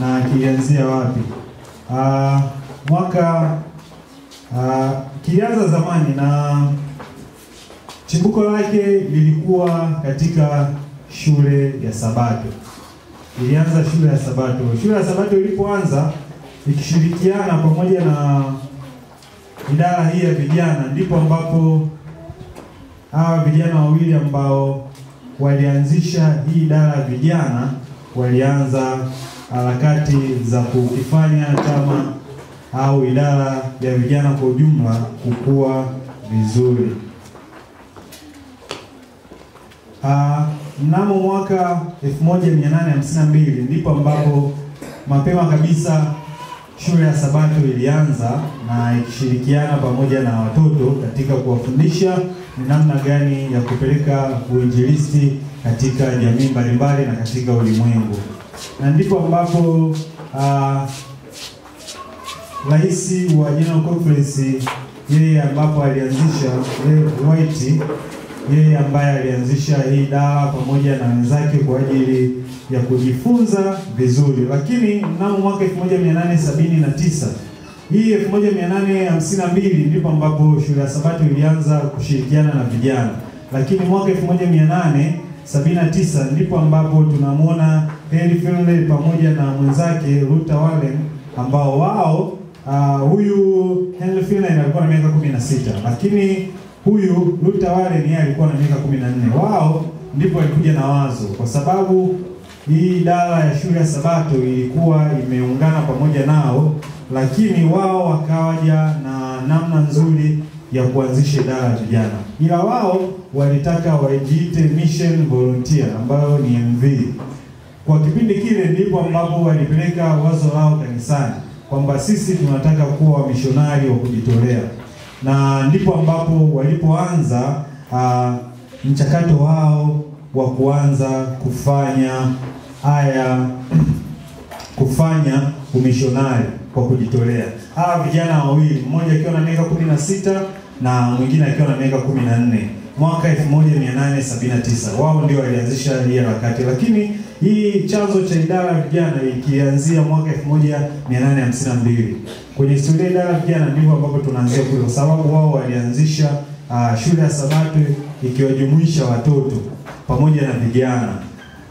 na kilianzia wapi. Uh, mwaka uh, kilianza zamani na chimbuko lake lilikuwa katika shule ya Sabato. Ilianza shule ya Sabato. Shule ya Sabato ilipoanza ikishirikiana pamoja na idara hii ya vijana, ndipo ambapo hawa vijana wawili ambao walianzisha hii idara ya vijana walianza harakati za kukifanya chama au idara ya vijana kwa ujumla kukua vizuri. Ah, mnamo mwaka 1852 ndipo ambapo mapema kabisa shule ya Sabato ilianza na ikishirikiana pamoja na watoto katika kuwafundisha ni namna gani ya kupeleka uinjilisti katika jamii mbalimbali na katika ulimwengu, na ndipo ambapo rahisi rais wa General Conference yeye ambapo alianzisha yeye White yeye ambaye alianzisha hii dawa pamoja na wenzake kwa ajili ya kujifunza vizuri, lakini mnamo mwaka 1879 hii 1852 ndipo ambapo shule ya Sabato ilianza kushirikiana na vijana, lakini mwaka 1879 ndipo ambapo tunamwona Henry Finley pamoja na mwenzake Ruta Warren ambao wao uh, huyu Henry Finley alikuwa na miaka 16 lakini huyu Ruta Warren yeye alikuwa na miaka 14. Wao ndipo walikuja na wazo, kwa sababu hii idara ya shule ya Sabato ilikuwa imeungana pamoja nao, lakini wao wakawaja na namna nzuri ya kuanzisha idara ya vijana, ila wao walitaka wajiite mission volunteer ambayo ni MV. Kwa kipindi kile ndipo ambapo walipeleka wazo lao kanisani kwamba sisi tunataka kuwa wamishonari wa kujitolea. Na ndipo ambapo walipoanza uh, mchakato wao wa kuanza kufanya haya kufanya umishonari kwa kujitolea. Hawa vijana wawili, mmoja akiwa na miaka kumi na sita na mwingine akiwa na miaka kumi na nne. Mwaka 1879 wao ndio walianzisha hii harakati, lakini hii chanzo cha idara ya vijana ikianzia mwaka 1852 kwenye historia idara ya vijana ndivyo ambapo tunaanzia kule, kwa sababu wao walianzisha uh, shule ya Sabato ikiwajumuisha watoto pamoja na vijana,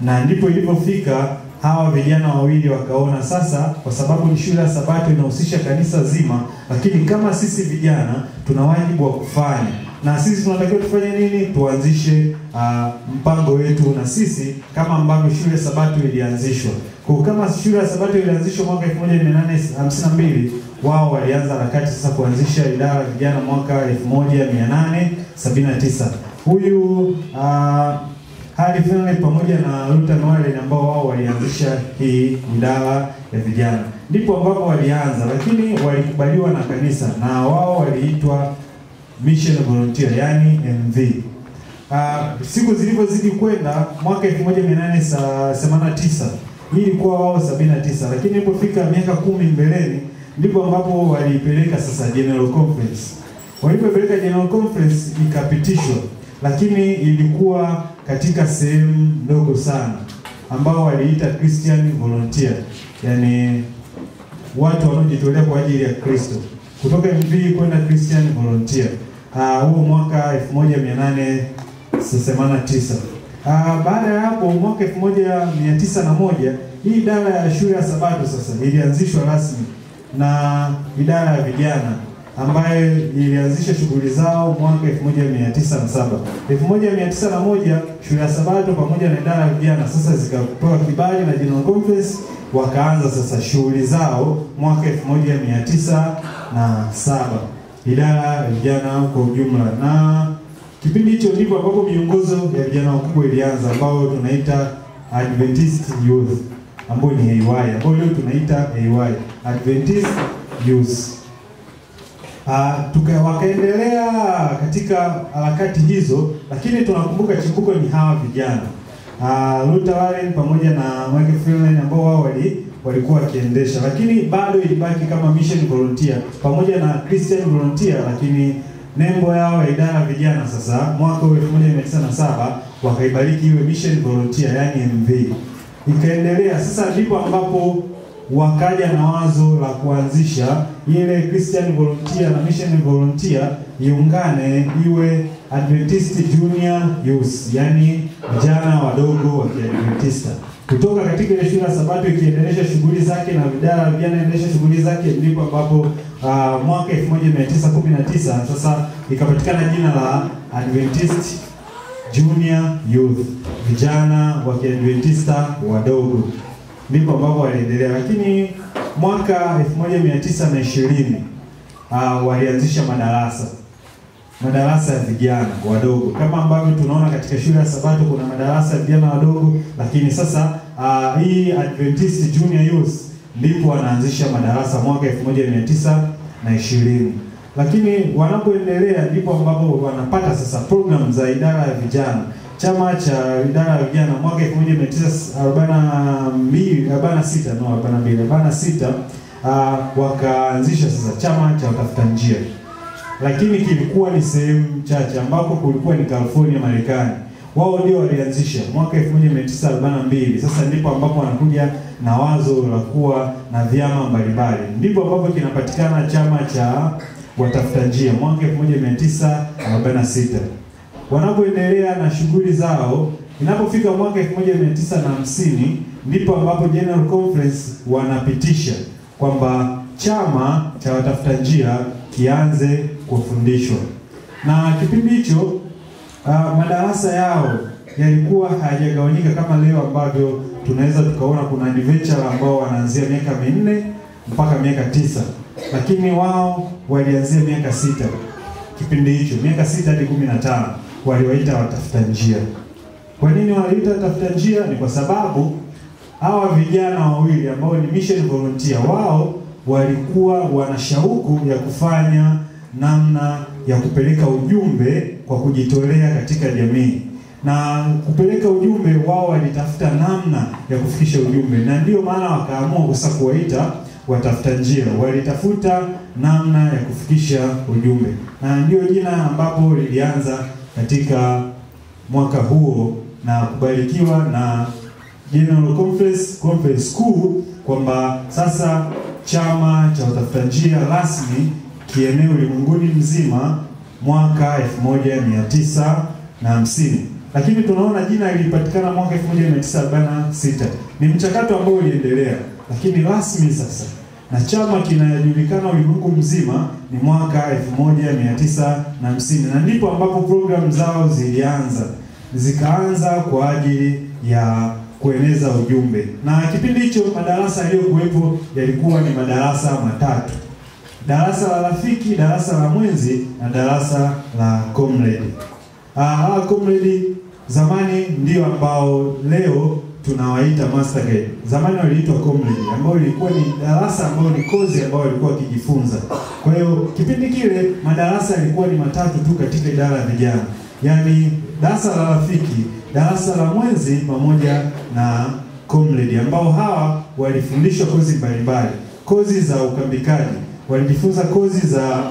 na ndipo ilipofika hawa vijana wawili wakaona sasa, kwa sababu ni shule ya Sabato inahusisha kanisa zima, lakini kama sisi vijana tuna wajibu wa kufanya na sisi tunatakiwa tufanye nini? Tuanzishe uh, mpango wetu na sisi kama ambavyo shule ya Sabato ilianzishwa. Kwa kama shule ya Sabato ilianzishwa mwaka 1852 wao walianza harakati sasa kuanzisha idara ya vijana mwaka 1879. Huyu uh, Harry Finley pamoja na Luther Warren walianzisha hii idara ya vijana, ndipo ambapo walianza, lakini walikubaliwa na kanisa na wao waliitwa mission volunteer, yani MV. Uh, siku zilivyozidi kwenda mwaka 1889 hii ilikuwa wao 79, lakini ilipofika miaka kumi mbeleni ndipo ambapo waliipeleka sasa General Conference. Walipopeleka General Conference ikapitishwa, lakini ilikuwa katika sehemu ndogo sana ambao waliita Christian volunteer, yani watu wanaojitolea kwa ajili ya Kristo. Kutoka MV kwenda Christian volunteer. Huo uh, mwaka 1889. Uh, baada ya hapo mwaka 1901 hii idara ya shule ya Sabato sasa ilianzishwa rasmi na idara ya vijana ambayo ilianzisha shughuli zao mwaka 1907. 1901 shule ya Sabato pamoja na idara ya vijana sasa zikapewa kibali na General Conference, wakaanza sasa shughuli zao mwaka 1907 idara ya vijana kwa ujumla, na kipindi hicho ndipo ambapo miongozo ya vijana wakubwa ilianza, ambao tunaita Adventist Youth, ambao ni AY, ambao leo tunaita AY Adventist Youth. Uh, wakaendelea katika harakati hizo, lakini tunakumbuka chimbuko ni hawa vijana. Uh, Luther Warren pamoja na Michael Freeman ambao wao wali walikuwa wakiendesha, lakini bado ilibaki kama mission volunteer pamoja na Christian volunteer, lakini nembo yao ya idara ya vijana sasa mwaka 1907 wakaibariki iwe mission volunteer, yani MV. Ikaendelea. Sasa, ndipo ambapo wakaja na wazo la kuanzisha ile Christian Volunteer na Mission Volunteer iungane iwe Adventist Junior Youth, yani vijana wadogo wa Kiadventista. Kutoka katika ile shule ya Sabato ikiendelesha shughuli zake na vidara vijana endelesha shughuli zake, ndipo ambapo uh, mwaka 1919 sasa ikapatikana jina la Adventist Junior Youth, vijana wa Kiadventista wadogo, ndipo ambavyo waliendelea. Lakini mwaka 1920 uh, walianzisha madarasa madarasa ya vijana wadogo kama ambavyo tunaona katika shule ya Sabato kuna madarasa ya vijana wadogo, lakini sasa uh, hii Adventist Junior Youth ndipo wanaanzisha madarasa mwaka 1920 lakini wanapoendelea ndipo ambapo wanapata sasa program za idara ya vijana. Chama cha idara ya vijana mwaka 1942 46 no 42 46 uh, wakaanzisha sasa chama cha watafuta njia lakini kilikuwa ni sehemu chache ambako kulikuwa ni California Marekani. Wao ndio walianzisha mwaka 1942. Sasa ndipo ambapo wanakuja na wazo la kuwa na vyama mbalimbali, ndipo ambapo kinapatikana chama cha watafuta njia mwaka 1946. Wanapoendelea na shughuli zao, inapofika mwaka 1950 ndipo ambapo General Conference wanapitisha kwamba chama cha watafuta njia kianze kufundishwa. Na kipindi hicho uh, madarasa yao yalikuwa hayajagawanyika kama leo ambavyo tunaweza tukaona kuna adventure ambao wanaanzia miaka minne mpaka miaka tisa, lakini wao walianzia miaka sita. Kipindi hicho miaka sita hadi kumi na tano waliwaita watafuta njia. Kwa nini waliita watafuta njia? Ni kwa sababu hawa vijana wawili ambao ni mission volunteer wao walikuwa wana shauku ya kufanya namna ya kupeleka ujumbe kwa kujitolea katika jamii, na kupeleka ujumbe, wao walitafuta namna ya kufikisha ujumbe, na ndiyo maana wakaamua sasa kuwaita watafuta njia. Walitafuta namna ya kufikisha ujumbe, na ndiyo jina ambapo lilianza katika mwaka huo na kubarikiwa na General Conference Conference kuu kwamba sasa chama cha watafuta njia rasmi kieneo ulimwenguni mzima mwaka 1950 lakini tunaona jina lilipatikana mwaka 1946. Ni mchakato ambao uliendelea, lakini rasmi sasa na chama kinajulikana ulimwengu mzima ni mwaka 1950, na ndipo ambapo programu zao zilianza zikaanza kwa ajili ya kueneza ujumbe. Na kipindi hicho madarasa yaliyokuwepo yalikuwa ni madarasa matatu: darasa la rafiki, darasa la mwenzi na darasa la comrade. Ah, comrade zamani ndio ambao leo tunawaita Masage. Zamani waliitwa comrade, ambao ilikuwa ni darasa ambayo ni kozi ambao walikuwa wakijifunza. Kwa hiyo kipindi kile madarasa yalikuwa ni matatu tu katika idara ya vijana, yaani darasa la rafiki, darasa la mwenzi pamoja na comrade, ambao hawa walifundishwa kozi mbalimbali, kozi za ukambikaji, walijifunza kozi za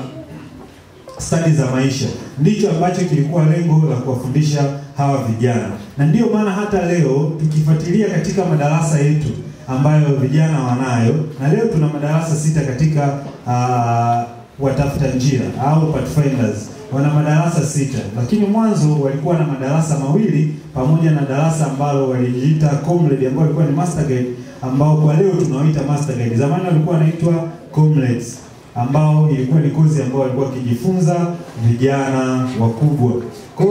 stadi za maisha. Ndicho ambacho kilikuwa lengo la kuwafundisha hawa vijana, na ndiyo maana hata leo tukifuatilia katika madarasa yetu ambayo vijana wanayo, na leo tuna madarasa sita katika uh, watafuta njia au pathfinders wana madarasa sita, lakini mwanzo walikuwa na madarasa mawili pamoja na darasa ambalo walijiita comrade, ambao walikuwa ni master guide, ambao kwa leo tunawaita master guide. Zamani walikuwa wanaitwa comrades ambao ilikuwa ni kozi ambao walikuwa wakijifunza vijana wakubwa. Kwa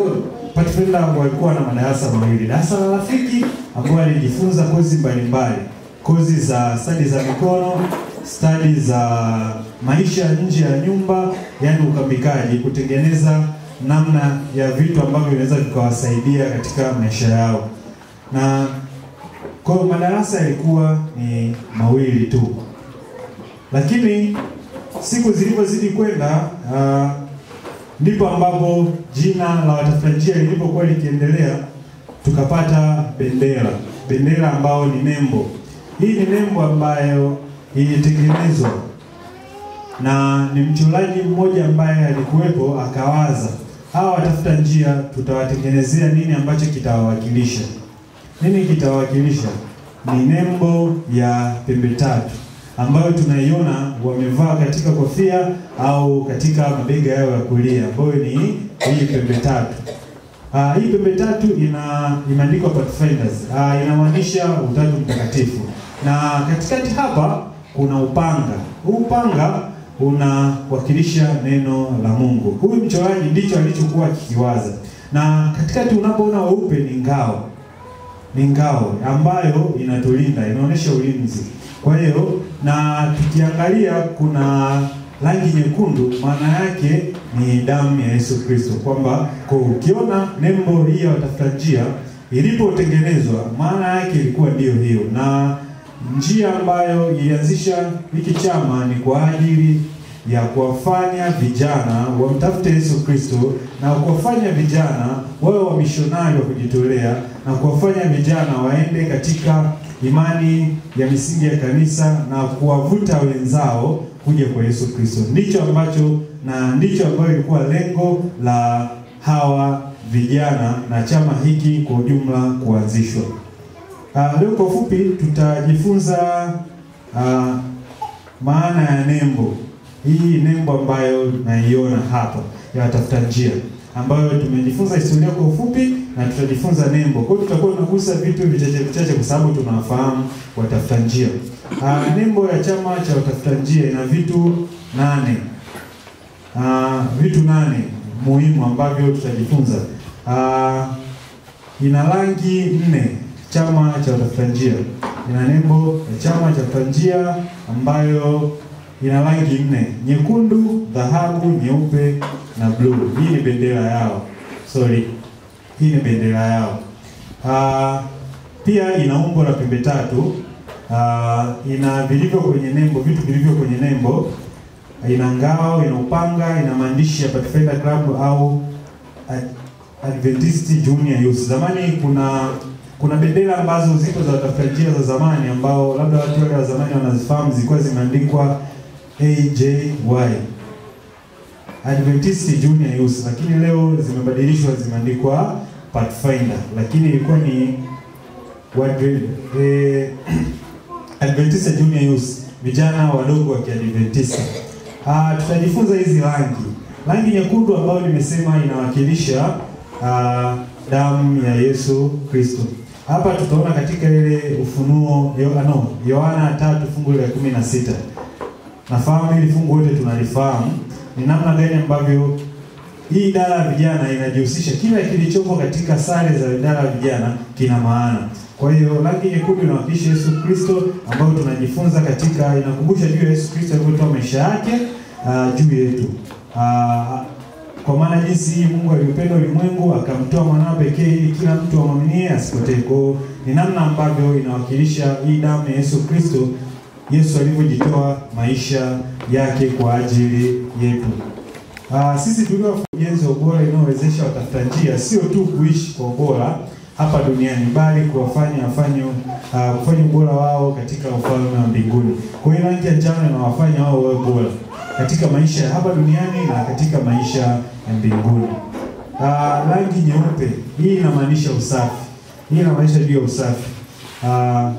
Pathfinder walikuwa na madarasa mawili, darasa la rafiki ambao alijifunza kozi mbalimbali, kozi za stadi za mikono, stadi za maisha nje ya nyumba, yani ukambikaji, kutengeneza namna ya vitu ambavyo vinaweza vikawasaidia katika maisha yao. Na kwa madarasa yalikuwa ni mawili tu, lakini siku zilivyozidi kwenda uh, ndipo ambapo jina la watafuta njia lilipokuwa likiendelea, tukapata bendera, bendera ambao ni nembo. Hii ni nembo ambayo ilitengenezwa na ni mchoraji mmoja ambaye alikuwepo, akawaza hawa watafuta njia tutawatengenezea nini ambacho kitawawakilisha. Nini kitawawakilisha? ni nembo ya pembe tatu ambayo tunaiona wamevaa katika kofia au katika mabega yao ya kulia, ambayo ni hii pembe tatu. Uh, hii pembe tatu ina imeandikwa Pathfinders. Uh, inamaanisha utatu mtakatifu, na katikati hapa kuna upanga. Huu upanga unawakilisha neno la Mungu. Huyu mchoraji ndicho alichokuwa kikiwaza, na katikati unapoona weupe ni ngao, ni ngao ambayo inatulinda, inaonyesha ulinzi. Kwa hiyo na tukiangalia kuna rangi nyekundu, maana yake ni damu ya Yesu Kristo, kwamba kwa ukiona nembo hii ya watafuta njia ilipotengenezwa, maana yake ilikuwa ndiyo hiyo, na njia ambayo ilianzisha hiki chama ni kwa ajili ya kuwafanya vijana wamtafute Yesu Kristo na kuwafanya vijana wawe wamishonari wa kujitolea na kuwafanya vijana waende katika imani ya misingi ya kanisa na kuwavuta wenzao kuja kwa Yesu Kristo. Ndicho ambacho na ndicho ambayo ilikuwa lengo la hawa vijana na chama hiki kwa ujumla kuanzishwa. Uh, leo kwa fupi tutajifunza uh, maana ya nembo hii nembo ambayo naiona hapa ya watafuta njia, ambayo tumejifunza historia kwa ufupi na tutajifunza nembo. Kwa hiyo tutakuwa tunagusa vitu vichache vichache, kwa sababu tunawafahamu watafuta njia. Uh, nembo ya chama cha watafuta njia ina vitu nane uh, vitu nane muhimu ambavyo tutajifunza. Uh, ina rangi nne chama cha watafuta njia, ina nembo ya chama cha watafuta njia ambayo ina rangi nne: nyekundu, dhahabu, nyeupe na bluu. Hii ni bendera yao. Sorry, hii ni bendera yao. Uh, pia ina umbo la pembe tatu. Uh, ina vilivyo kwenye nembo, vitu vilivyo kwenye nembo, ina ngao, ina upanga, ina maandishi ya Pathfinder Club au Adventist Junior Youth. Zamani kuna kuna bendera ambazo ziko za tafajia za zamani ambao labda watu wale wa zamani wanazifahamu, zilikuwa zimeandikwa AJY Adventist Junior Youth, lakini leo zimebadilishwa zimeandikwa Pathfinder, lakini ilikuwa ni wadre, eh, Adventist Junior Youth, vijana wadogo wa Kiadventista. Ah, tutajifunza hizi rangi. Rangi nyekundu ambayo nimesema inawakilisha ah, damu ya Yesu Kristo. Hapa tutaona katika ile Ufunuo no, Yohana tatu fungu la kumi na sita. Nafahamu hili fungu wote tunalifahamu, ni namna gani ambavyo hii idara ya vijana inajihusisha. Kila kilichopo katika sare za idara ya vijana kina maana. Kwa hiyo rangi nyekundu inawakilisha Yesu Kristo, ambayo tunajifunza katika, inakumbusha juu ya Yesu Kristo alivyotoa maisha yake uh, juu yetu uh, kwa maana jinsi Mungu aliupenda ulimwengu akamtoa mwanao pekee ili kila mtu amwaminie asipotee. Kwa ni namna ambavyo inawakilisha hii damu ya Yesu Kristo, Yesu alivyojitoa maisha yake kwa ajili yetu. Uh, sisi tulio ujenzi wa ubora inayowezesha watafuta njia sio tu kuishi kwa ubora hapa duniani bali kuwafanya wafanye uh, kufanya ubora wao katika ufalme wa mbinguni. Kwa hiyo rangi ya njano inawafanya wao wawe bora katika maisha hapa duniani na katika maisha ya mbinguni. Uh, rangi nyeupe hii inamaanisha usafi. Hii inamaanisha juu ya usafi. Uh,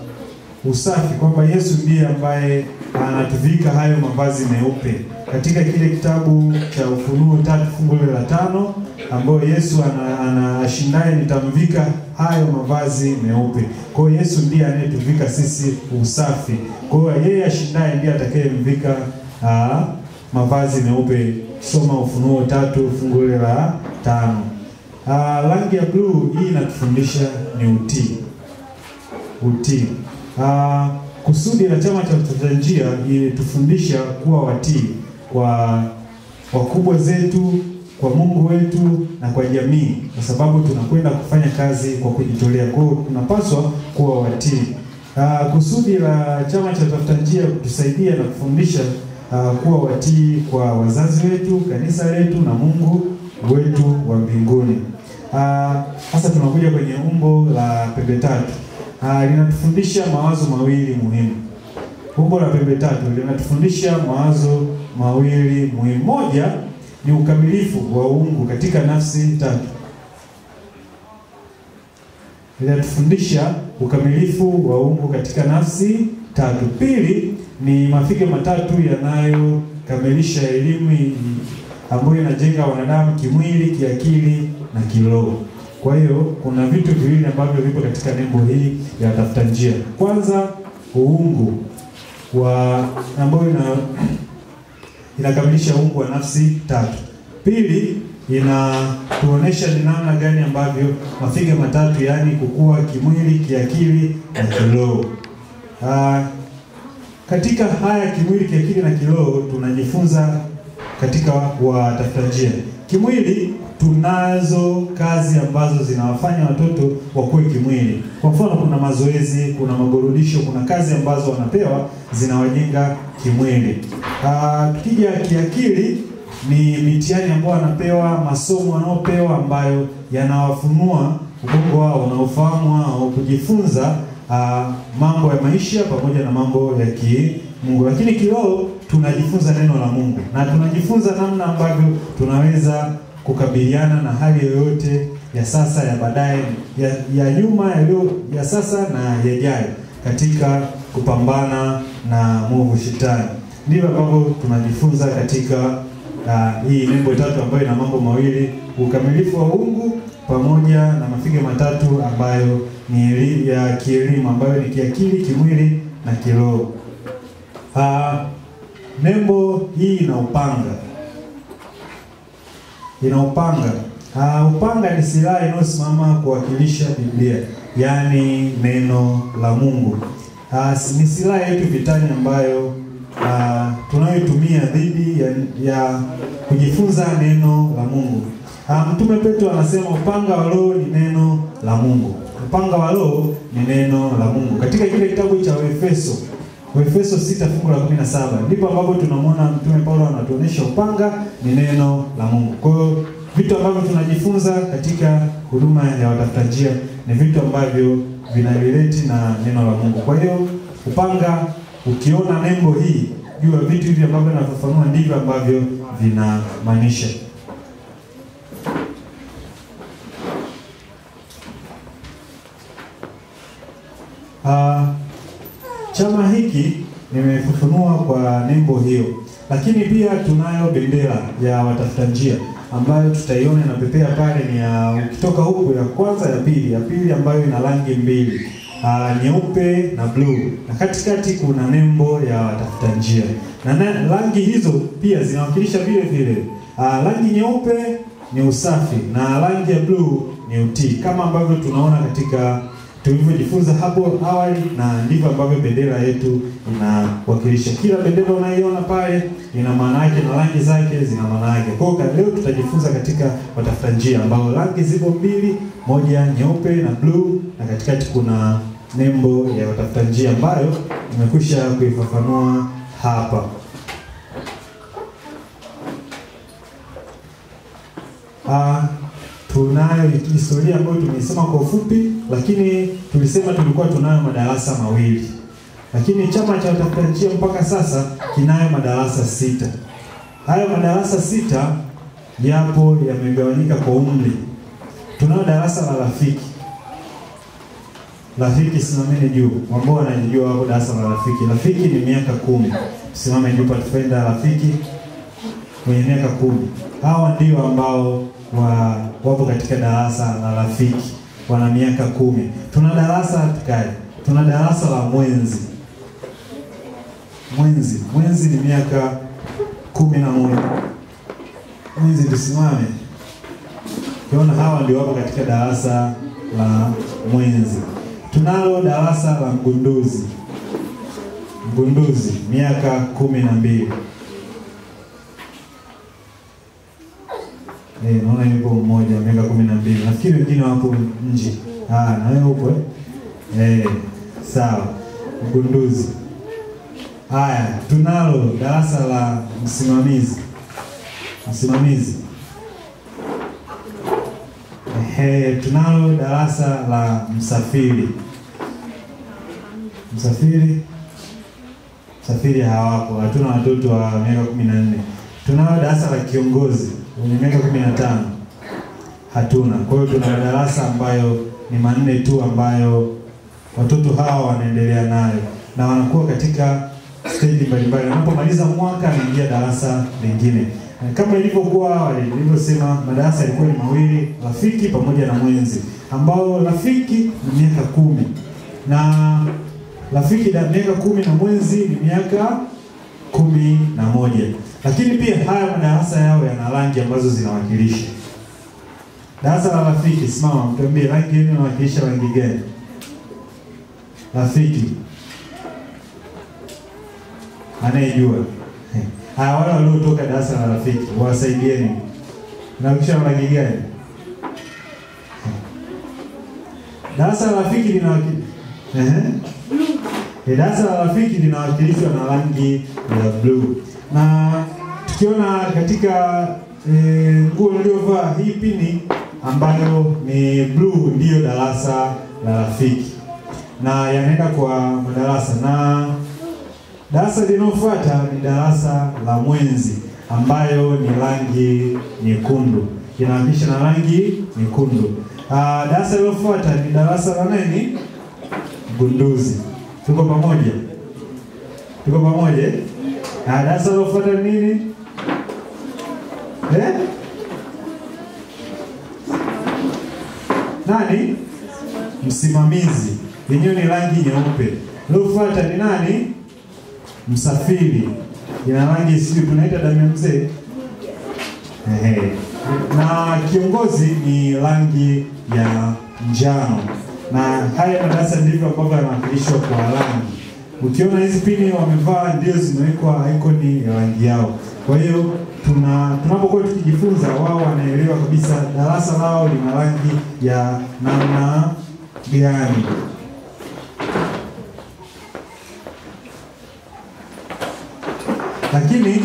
usafi kwamba Yesu ndiye ambaye anatuvika hayo mavazi meupe katika kile kitabu cha Ufunuo tatu fungu la tano ambayo Yesu anashindaye ana, nitamvika hayo mavazi meupe. Kwa hiyo Yesu ndiye anayetuvika sisi usafi. Kwa hiyo yeye ashindaye ndiye atakayemvika mavazi meupe. Soma Ufunuo tatu fungu la tano. Rangi ya bluu hii inatufundisha ni utii, utii. Kusudi la chama cha watafuta njia ilitufundisha kuwa watii kwa wakubwa zetu, kwa Mungu wetu na kwa jamii, kwa sababu tunakwenda kufanya kazi kwa kujitolea. Kwa hiyo tunapaswa kuwa watii. Uh, kusudi la chama cha Tafuta njia kutusaidia na kufundisha uh, kuwa watii kwa wazazi wetu, kanisa letu na Mungu wetu wa mbinguni. Sasa uh, tunakuja kwenye umbo la pembe tatu. Uh, linatufundisha mawazo mawili muhimu. Umbo la pembe tatu linatufundisha mawazo mawili muhimu. Moja ni ukamilifu wa uungu katika nafsi tatu. linatufundisha ukamilifu wa uungu katika nafsi tatu. Pili ni mafiga matatu yanayokamilisha elimu ambayo inajenga wanadamu kimwili, kiakili na kiroho. Kwa hiyo kuna vitu viwili ambavyo vipo katika nembo hii ya tafuta njia. Kwanza uungu wa ambayo ina inakamilisha ungu wa nafsi tatu. Pili, inatuonesha ni namna gani ambavyo mafiga matatu, yaani kukua kimwili, kiakili na kiroho. Ah, katika haya kimwili, kiakili na kiroho tunajifunza katika watafuta njia. Kimwili tunazo kazi ambazo zinawafanya watoto wakue kimwili. Kwa mfano, kuna mazoezi, kuna maburudisho, kuna kazi ambazo wanapewa zinawajenga kimwili. kija tukija kiakili ni mitihani ambayo wanapewa, masomo wanaopewa ambayo yanawafunua ubongo wao na ufahamu wao kujifunza ah, mambo ya maisha pamoja na mambo ya kimungu. Lakini kiroho tunajifunza neno la Mungu na tunajifunza namna ambavyo tunaweza kukabiliana na hali yoyote ya sasa, ya baadaye, ya, ya nyuma, yaliyo ya sasa na yajayo katika kupambana na mwovu shetani. Ndivyo ambavyo tunajifunza katika uh, hii nembo tatu ambayo ina mambo mawili, ukamilifu wa uungu pamoja na mafiga matatu ambayo ni ya kielimu ambayo ni kiakili, kimwili na kiroho. Uh, nembo hii ina upanga, ina upanga. Uh, upanga ni silaha inayosimama kuwakilisha Biblia, yaani neno la Mungu. Uh, ni silaha yetu vitani ambayo uh, tunayotumia dhidi ya, ya kujifunza neno la Mungu. Mtume Petro anasema upanga wa Roho ni neno la Mungu. Upanga wa Roho ni neno la Mungu. Katika kile kitabu cha Waefeso Waefeso 6 fungu la 17 ndipo ambapo tunamwona Mtume Paulo anatuonesha upanga ni neno la Mungu. Kwa hiyo vitu ambavyo tunajifunza katika huduma ya watafuta njia ni vitu ambavyo vinarelate na neno la Mungu. Kwa hiyo upanga, ukiona nembo hii, jua vitu hivi ambavyo nafafanua ndivyo ambavyo vinamaanisha. Ah, chama hiki nimefufunua kwa nembo hiyo, lakini pia tunayo bendera ya watafuta njia ambayo tutaiona inapepea pale, ni ya ukitoka huku, ya kwanza, ya pili. Ya pili ambayo ina rangi mbili Uh, nyeupe na bluu, na katikati kuna nembo ya watafuta njia, na na- rangi hizo pia zinawakilisha vile vile. Uh, rangi nyeupe ni usafi na rangi ya bluu ni utii, kama ambavyo tunaona katika tulivyojifunza hapo awali, na ndivyo ambavyo bendera yetu inawakilisha. Kila bendera unaiona pale ina maana yake na rangi zake zina maana yake. Kwa hiyo leo tutajifunza katika watafuta njia, ambao rangi zipo mbili, moja nyeupe na bluu, na katikati kuna nembo ya watafuta njia ambayo nimekwisha kuifafanua hapa. Ah, tunayo historia ambayo tumeisema kwa ufupi, lakini tulisema tulikuwa tunayo madarasa mawili, lakini chama cha watafuta njia mpaka sasa kinayo madarasa sita. Hayo madarasa sita yapo yamegawanyika kwa umri. Tunayo darasa la rafiki. Rafiki, simameni juu, ambao wanajua wako darasa la rafiki. Rafiki ni miaka kumi. Simame juu, Pathfinder rafiki kwenye miaka kumi. Hawa ndio ambao wa, wapo katika darasa la rafiki, wana miaka kumi. Tuna darasa tukae, tuna darasa la mwenzi. Mwenzi, mwenzi ni miaka kumi na moja. Mwenzi, tusimame. kiona hawa ndio wapo katika darasa la mwenzi. Tunalo darasa la mgunduzi. Mgunduzi miaka kumi na mbili. Eh, naona yuko mmoja miaka kumi na mbili. Nafikiri wengine wapo nje. Ah, na wewe upo eh? Eh, sawa. Mgunduzi. Haya, tunalo darasa la msimamizi. Msimamizi. Ehe, tunalo darasa la msafiri. Msafiri. Msafiri hawapo, hatuna watoto wa miaka kumi na nne. Tunalo darasa la kiongozi wenye miaka kumi na tano hatuna. Kwa hiyo tuna madarasa ambayo ni manne tu ambayo watoto hawa wanaendelea nayo na wanakuwa katika stage mbalimbali. Wanapomaliza mwaka anaingia darasa lingine. Kama ilivyokuwa awali, nilivyosema madarasa yalikuwa ni mawili, rafiki pamoja na mwenzi, ambao rafiki ni miaka kumi na rafiki da miaka kumi na mwenzi ni miaka kumi na moja. Lakini pia haya madarasa yao yana rangi ambazo zinawakilisha. Darasa la rafiki, simama mtuambie rangi yenu inawakilisha rangi gani? Rafiki anayejua haya, wale waliotoka darasa la rafiki wasaidieni, inawakilisha rangi gani? Darasa la rafiki linawakilisha darasa la rafiki linawakilishwa na rangi ya bluu, na tukiona katika nguo e, uliovaa hii pini ambayo ni bluu, ndiyo darasa la rafiki, na yanaenda kwa madarasa, na darasa linalofuata ni darasa la mwenzi ambayo ni rangi nyekundu, inawakilisha na rangi nyekundu. Darasa linalofuata ni darasa la nini? Gunduzi. Tuko pamoja? Tuko pamoja? Na darasa linalofuata nini? Eh? Nani? Msimamizi. Yenyewe ni rangi nyeupe. Lofuata ni nani? Msafiri. Ina rangi sijui tunaita damu mzee. Ehe. Na kiongozi ni rangi ya njano na haya madarasa ndivyo ambavyo yanawakilishwa kwa rangi. Ukiona hizi pini wamevaa, ndio zimewekwa ikoni ya rangi yao. Kwa hiyo tuna tunapokuwa tukijifunza, wao wanaelewa kabisa darasa lao lina rangi ya namna gani. Lakini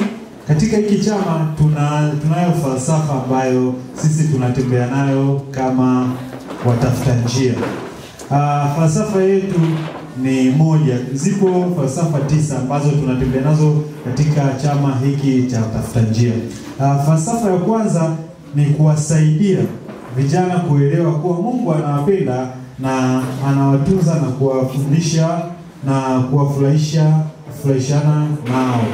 katika hiki chama tuna tunayo falsafa ambayo sisi tunatembea nayo kama watafuta njia. Uh, falsafa yetu ni moja. Zipo falsafa tisa ambazo tunatembea nazo katika chama hiki cha Tafuta njia. Uh, falsafa ya kwanza ni kuwasaidia vijana kuelewa kuwa Mungu anawapenda na anawatunza na kuwafundisha na kuwafurahisha kufurahishana nao.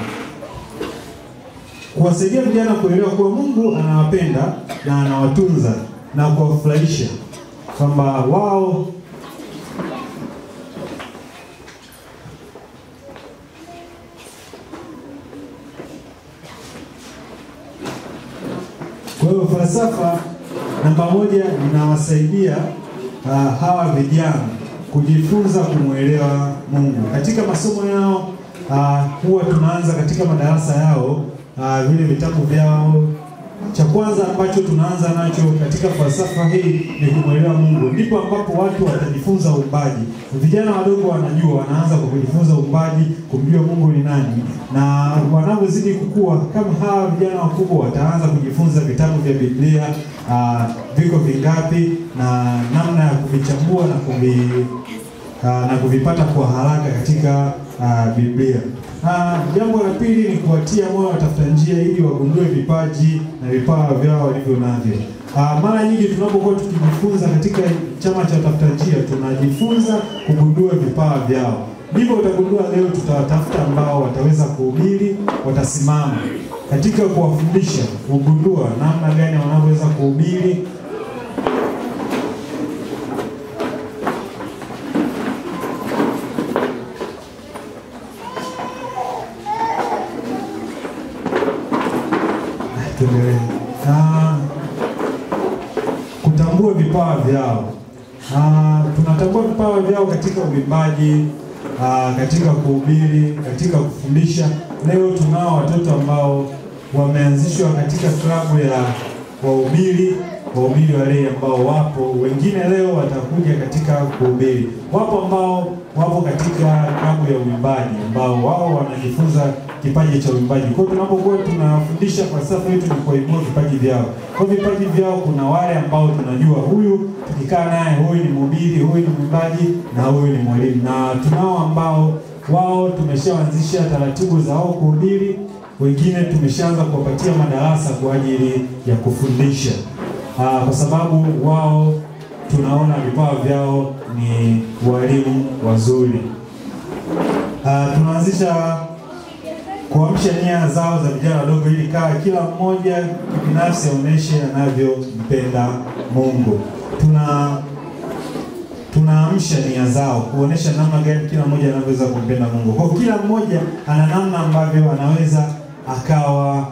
Kuwasaidia vijana kuelewa kuwa Mungu anawapenda na anawatunza na kuwafurahisha kwamba wao Kwa hiyo falsafa namba moja inawasaidia uh, hawa vijana kujifunza kumwelewa Mungu katika masomo yao. Uh, huwa tunaanza katika madarasa yao uh, vile vitabu vyao. Cha kwanza ambacho tunaanza nacho katika falsafa hii ni kumwelewa Mungu, ndipo ambapo watu watajifunza uumbaji. Vijana wadogo wanajua, wanaanza kwa kujifunza uumbaji, kumjua Mungu ni nani, na wanavyozidi kukua, kama hawa vijana wakubwa wataanza kujifunza vitabu vya Biblia, uh, viko vingapi na namna ya kuvichambua na kuvi na kuvipata kwa haraka katika uh, Biblia. Uh, jambo la pili ni kuwatia moyo watafuta njia ili wagundue vipaji na vipawa vyao walivyo navyo. Uh, mara nyingi tunapokuwa tukijifunza katika chama cha watafuta njia tunajifunza kugundua vipawa vyao. Ndivyo utagundua leo tutawatafuta ambao wataweza kuhubiri, watasimama katika kuwafundisha, kugundua namna gani wanavyoweza kuhubiri Ah, kutambua vipawa vyao. Tunatambua vipawa vyao katika uimbaji, katika kuhubiri, katika kufundisha. Leo tunao watoto ambao wameanzishwa katika klabu ya wahubiri, wahubiri wale ambao wapo, wengine leo watakuja katika kuhubiri. Wapo ambao wapo katika klabu ya uimbaji ambao wao wanajifunza kipaji cha uimbaji. Kwa hiyo tunapokuwa tunafundisha falsafa yetu ni kuibua vipaji vyao. Kwa vipaji vyao kuna wale ambao tunajua huyu tukikaa naye huyu ni mhubiri, huyu ni mwimbaji na huyu ni mwalimu. Na tunao ambao wao tumeshaanzisha taratibu za wao kuhubiri, wengine tumeshaanza kuwapatia madarasa kwa ajili ya kufundisha. Aa, kwa sababu wao tunaona vipawa vyao ni walimu wazuri. Uh, tunaanzisha kuamsha nia zao za vijana wadogo ili kawa kila mmoja kibinafsi aoneshe anavyompenda Mungu. Tuna tunaamsha nia zao kuonesha namna gani kila mmoja anavyoweza kumpenda Mungu. Kwa kila mmoja ana namna ambavyo anaweza akawa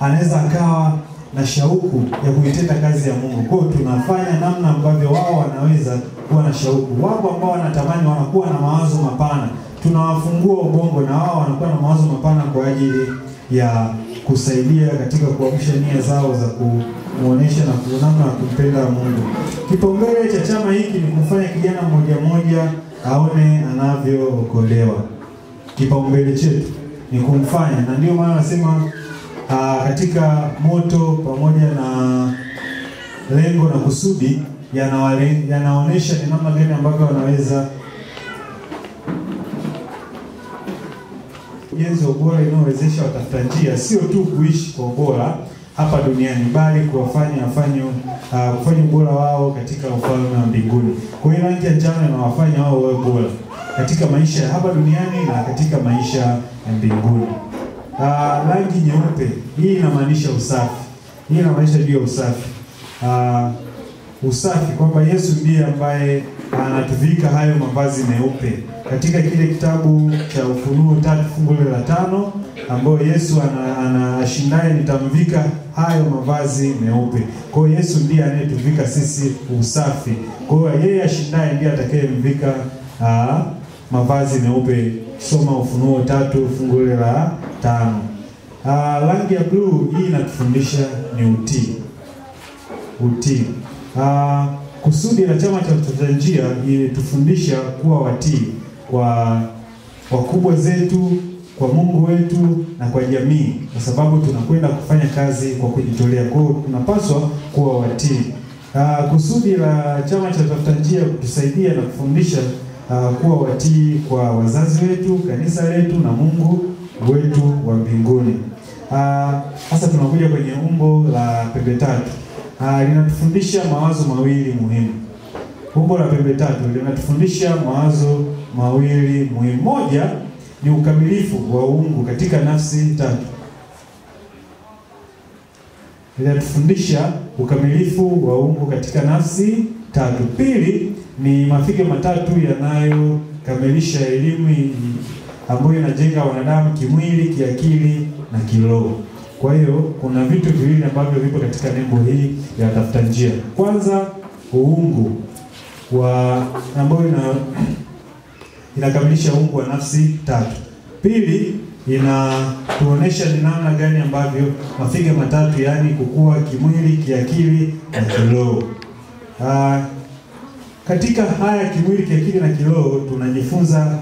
anaweza akawa na shauku ya kuitenda kazi ya Mungu. Kwa hiyo tunafanya namna ambavyo wao wanaweza kuwa na shauku. Wapo ambao wanatamani, wanakuwa na mawazo mapana, tunawafungua ubongo na wao wanakuwa na mawazo mapana kwa ajili ya kusaidia katika kuamsha nia zao za kumwonyesha na kunamna ya kumpenda Mungu. Kipaumbele cha chama hiki ni kumfanya kijana mmoja mmoja aone anavyookolewa. Kipaumbele chetu ni kumfanya, na ndio maana nasema Aa, katika moto pamoja na lengo na kusudi yanaonyesha ni namna gani ambavyo wanaweza ujenzi wa ubora inayowezesha watafuta njia sio tu kuishi kwa ubora hapa duniani bali kuwafanya wafanye uh, kufanya ubora wao katika ufalme wa mbinguni. Kwa hiyo rangi ya njano inawafanya wao wawe bora katika maisha ya hapa duniani na katika maisha ya mbinguni. Uh, rangi nyeupe hii inamaanisha usafi. Hii inamaanisha juu ya usafi. Uh, usafi kwamba Yesu ndiye ambaye anatuvika hayo mavazi meupe katika kile kitabu cha Ufunuo tatu fungu la tano ambayo Yesu anashindaye ana, nitamvika hayo mavazi meupe. Kwa hiyo Yesu ndiye anayetuvika sisi usafi. Kwa hiyo yeye ashindaye ndiye atakayemvika mavazi meupe. Soma Ufunuo tatu fungu la tano. Aa, rangi ya bluu hii inatufundisha ni utii. Utii. Aa, kusudi la chama cha watafuta njia ilitufundisha kuwa watii kwa wakubwa zetu, kwa Mungu wetu na kwa jamii, kwa sababu tunakwenda kufanya kazi kwa kujitolea. Kwa hiyo tunapaswa kuwa watii. Uh, kusudi la chama cha Tafuta njia kutusaidia na kufundisha uh, kuwa watii kwa wazazi wetu, kanisa letu na Mungu wetu wa mbinguni. Sasa uh, tunakuja kwenye umbo la pembe tatu. Uh, linatufundisha mawazo mawili muhimu. Umbo la pembe tatu linatufundisha mawazo mawili muhimu. Moja ni ukamilifu wa uungu katika nafsi tatu. Linatufundisha ukamilifu wa uungu katika nafsi tatu. Pili ni mafiga matatu yanayokamilisha elimu ambayo inajenga wanadamu kimwili, kiakili na kiroho. Kwa hiyo kuna vitu viwili ambavyo vipo katika nembo hii ya tafuta njia. Kwanza uungu wa ambayo ina inakamilisha ungu wa nafsi tatu. Pili inatuonesha ni namna gani ambavyo mafiga matatu yaani kukua kimwili, kiakili na kiroho. Ah, katika haya kimwili, kiakili na kiroho tunajifunza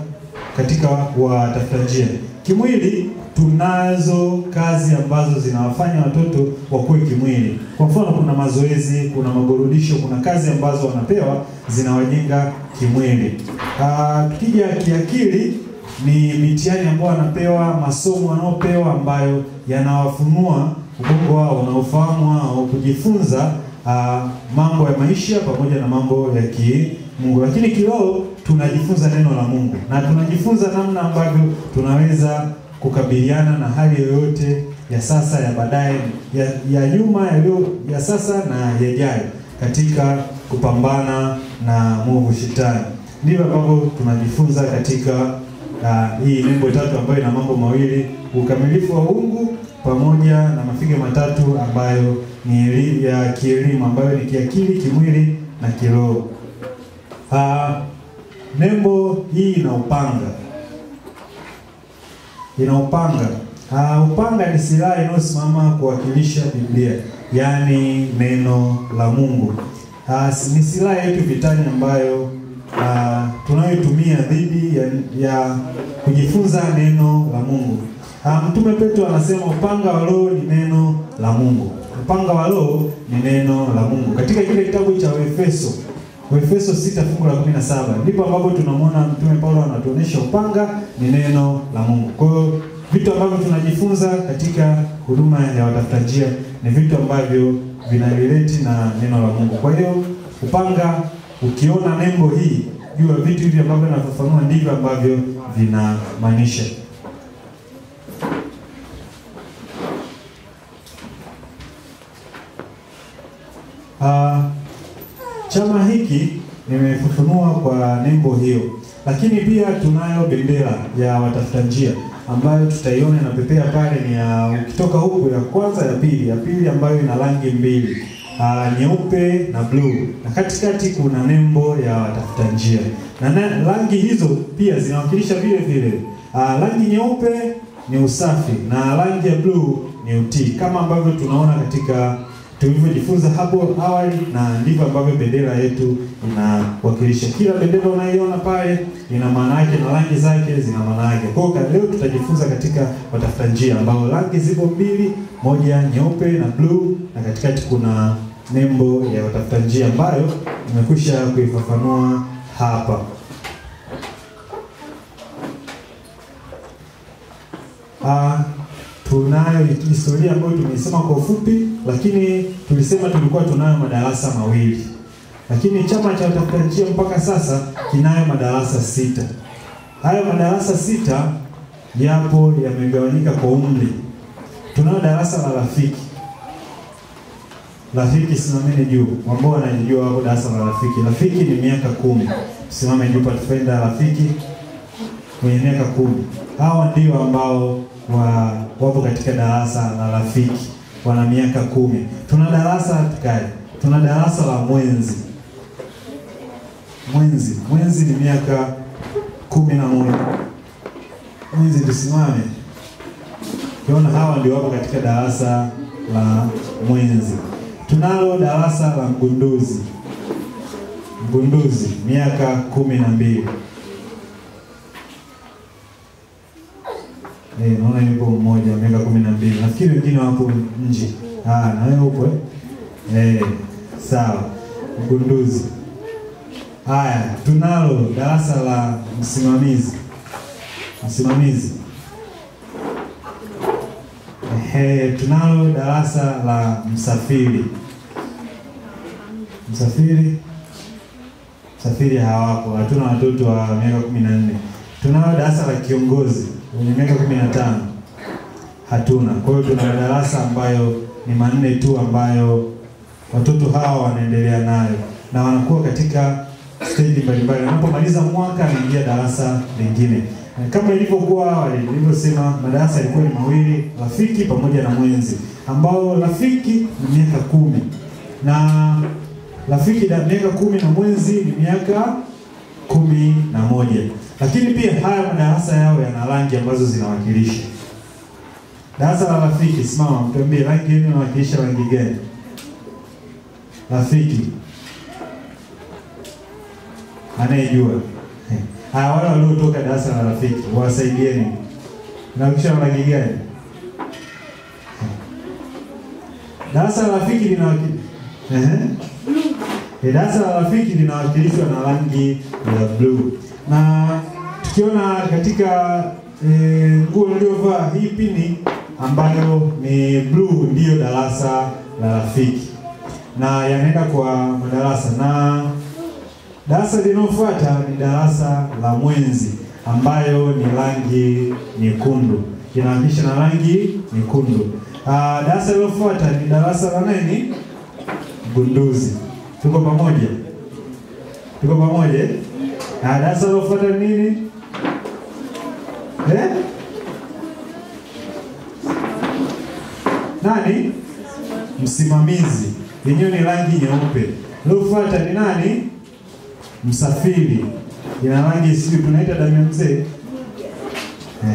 katika watafuta njia. Kimwili tunazo kazi ambazo zinawafanya watoto wakuwe kimwili. Kwa mfano, kuna mazoezi, kuna maburudisho, kuna kazi ambazo wanapewa zinawajenga kimwili. Ah, tukija kiakili ni mitihani ambayo wanapewa, masomo wanaopewa ambayo yanawafunua ubongo wao na ufahamu wao kujifunza aa, mambo ya maisha pamoja na mambo ya kimungu. Lakini kiroho tunajifunza neno la Mungu na tunajifunza namna ambavyo tunaweza kukabiliana na hali yoyote ya sasa ya baadaye ya, ya nyuma yaliyo ya sasa na yajayo katika kupambana na mwovu shetani. Ndivyo ambavyo tunajifunza katika uh, hii nembo tatu ambayo ina mambo mawili, ukamilifu wa uungu pamoja na mafiga matatu ambayo ni ya kielimu ambayo ni kiakili, kimwili na kiroho. Uh, nembo hii ina upanga ina upanga. Uh, upanga ni silaha inayosimama kuwakilisha Biblia, yaani neno la Mungu. Uh, ni silaha yetu vitani ambayo uh, tunayotumia dhidi ya, ya kujifunza neno la Mungu. Uh, Mtume Petro anasema upanga wa Roho ni neno la Mungu. Upanga wa Roho ni neno la Mungu. Katika kile kitabu cha Efeso Efeso 6 fungu la 17 ndipo ambapo tunamwona Mtume Paulo anatuonesha upanga ni neno la Mungu. Kwa hiyo vitu ambavyo tunajifunza katika huduma ya watafuta njia ni vitu ambavyo vinarelate na neno la Mungu. Kwa hiyo upanga, ukiona nembo hii, jua vitu hivi ambavyo nafafanua ndivyo ambavyo vinamaanisha. Uh, chama hiki nimefufunua kwa nembo hiyo, lakini pia tunayo bendera ya watafuta njia ambayo tutaiona inapepea pale, ni ya ukitoka huku, ya kwanza, ya pili. Ya pili ambayo ina rangi mbili, uh, nyeupe na bluu, na katikati kuna nembo ya watafuta njia, na rangi hizo pia zinawakilisha vile vile. Uh, rangi nyeupe ni usafi na rangi ya bluu ni utii, kama ambavyo tunaona katika tulivyojifunza hapo awali, na ndivyo ambavyo bendera yetu inawakilisha. Kila bendera unaiona pale ina maana yake na rangi zake zina maana yake. Kwa hiyo leo tutajifunza katika watafuta njia, ambao rangi zipo mbili, moja nyeupe na bluu, na katikati kuna nembo ya watafuta njia ambayo nimekwisha kuifafanua hapa. Ah, tunayo historia ambayo tumeisema kwa ufupi, lakini tulisema tulikuwa tunayo madarasa mawili, lakini chama cha watafuta njia mpaka sasa kinayo madarasa sita. Hayo madarasa sita yapo yamegawanyika kwa umri. Tunayo darasa la rafiki. Rafiki, simameni juu, ambao wanajijua wako darasa la rafiki. Rafiki ni miaka kumi. Simame juu, patufenda rafiki kwenye miaka kumi. Hawa ndio ambao wa, wapo katika darasa la rafiki, wana miaka kumi. Tuna darasa tukae, tuna darasa la mwenzi. Mwenzi, mwenzi ni miaka kumi na moja. Mwenzi, tusimame. kiona hawa ndio wapo katika darasa la mwenzi. Tunalo darasa la mgunduzi. Mgunduzi miaka kumi na mbili. Eh, naona yuko mmoja miaka kumi na mbili. Nafikiri wengine wapo nje. Ah, na wewe upo eh? Eh, sawa. Mgunduzi. Haya, tunalo darasa la msimamizi. Msimamizi. Ehe, tunalo darasa la msafiri. Msafiri. Msafiri hawapo. Hatuna watoto wa miaka kumi na nne. Tunalo darasa la kiongozi wenye miaka kumi na tano hatuna. Kwa hiyo tuna madarasa ambayo ni manne tu ambayo watoto hawa wanaendelea nayo na wanakuwa katika stage mbalimbali. Wanapomaliza mwaka anaingia darasa lingine, kama ilivyokuwa nilivyosema, madarasa yalikuwa ni mawili, rafiki pamoja na mwenzi, ambao rafiki ni miaka kumi na rafiki da miaka kumi na mwenzi ni miaka kumi na moja lakini pia haya madarasa yao yana rangi ambazo zinawakilisha. Darasa la rafiki, simama mtuambie rangi yenu inawakilisha rangi gani? Rafiki anayejua. Haya, wale waliotoka darasa la rafiki wawasaidieni, inawakilisha rangi gani? Darasa la rafiki linawakilisha ehe, darasa la rafiki linawakilishwa na rangi ya bluu na tukiona katika nguo e, uliovaa hii pini ambayo ni bluu ndiyo darasa la rafiki, na yanaenda kwa madarasa, na darasa linalofuata ni darasa la mwenzi ambayo ni rangi nyekundu, inaanisha na rangi nyekundu. Darasa linalofuata ni darasa la nani? Gunduzi. Tuko pamoja? Tuko pamoja? Na darasa nini? Eh? Nani? Msimamizi. Yenyewe ni rangi nyeupe. lofuata ni nani? Msafiri. Ina rangi sio tunaita damu mzee.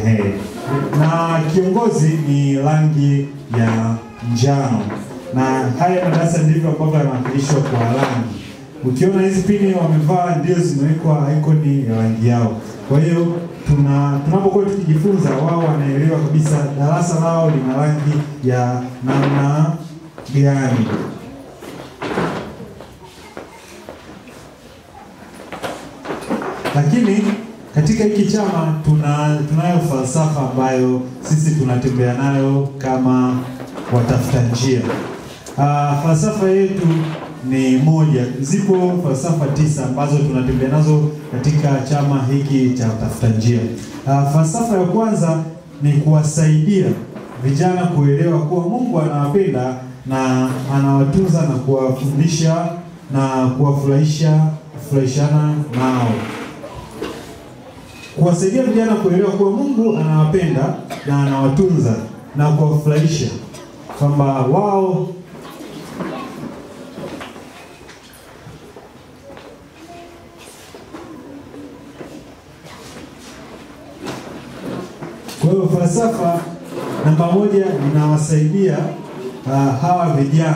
Ehe. Na kiongozi ni rangi ya njano. Na haya madarasa ndivyo ambavyo yanawakilishwa kwa rangi. Ukiona hizi pini wamevaa ndio zimewekwa ikoni ya rangi yao. Kwa hiyo tuna tunapokuwa tukijifunza, wao wanaelewa kabisa darasa lao lina rangi ya namna gani. Lakini katika hiki chama tuna tunayo falsafa ambayo sisi tunatembea nayo kama watafuta njia. Uh, falsafa yetu ni moja. Zipo falsafa tisa ambazo tunatembea nazo katika chama hiki cha Tafuta Njia. Uh, falsafa ya kwanza ni kuwasaidia vijana kuelewa kuwa Mungu anawapenda na anawatunza na kuwafundisha na kuwafurahisha kufurahishana nao. Kuwasaidia vijana kuelewa kuwa Mungu anawapenda na anawatunza na kuwafurahisha kwamba wao falsafa namba moja inawasaidia uh, hawa vijana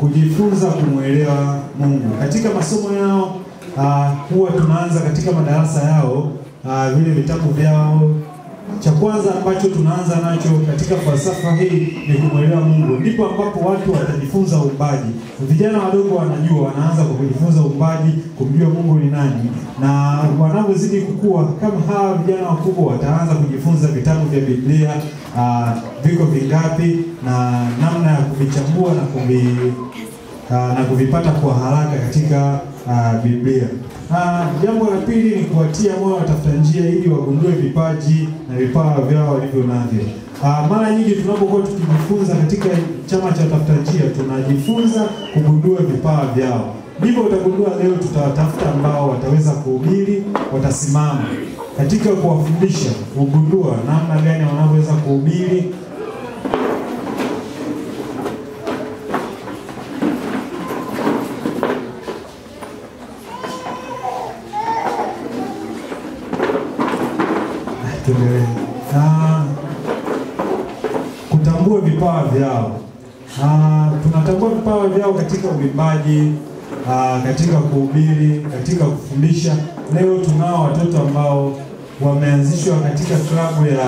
kujifunza kumwelewa Mungu katika masomo yao. Uh, huwa tunaanza katika madarasa yao uh, vile vitabu vyao. Cha kwanza ambacho tunaanza nacho katika falsafa hii ni kumwelewa Mungu, ndipo ambapo watu watajifunza uumbaji. Vijana wadogo wanajua, wanaanza kwa kujifunza uumbaji, kumjua Mungu ni nani, na wanavyozidi kukua, kama hawa vijana wakubwa wataanza kujifunza vitabu vya Biblia, uh, viko vingapi na namna ya kuvichambua na kuvi na kuvipata kwa haraka katika uh, Biblia. Uh, jambo la pili ni kuwatia moyo watafuta njia ili wagundue vipaji na vipawa vyao walivyo navyo. Mara nyingi tunapokuwa tukijifunza katika chama cha watafuta njia tunajifunza kugundua vipawa vyao. Ndivyo utagundua leo tutawatafuta ambao wataweza kuhubiri, watasimama katika kuwafundisha, kugundua namna gani wanavyoweza kuhubiri tuendelee. Ah, kutambua vipawa vyao. Ah, tunatambua vipawa vyao katika uimbaji, ah, katika kuhubiri, katika kufundisha. Leo tunao watoto ambao wameanzishwa katika klabu ya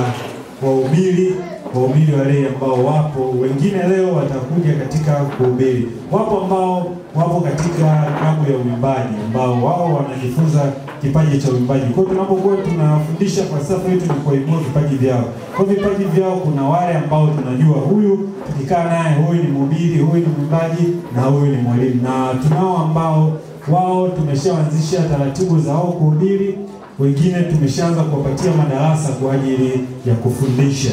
wahubiri wahubiri wale ambao wapo, wengine leo watakuja katika kuhubiri. Wapo ambao wapo katika klabu ya uimbaji ambao wao wanajifunza kipaji cha uimbaji. Kwa hiyo tunapokuwa tunafundisha falsafa yetu ni kuibua vipaji vyao. Kwa vipaji vyao kuna wale ambao tunajua huyu tukikaa naye, huyu ni mhubiri, huyu ni mwimbaji na huyu ni mwalimu, na tunao ambao wao tumeshaanzisha taratibu za wao kuhubiri, wengine tumeshaanza kuwapatia madarasa kwa ajili ya kufundisha.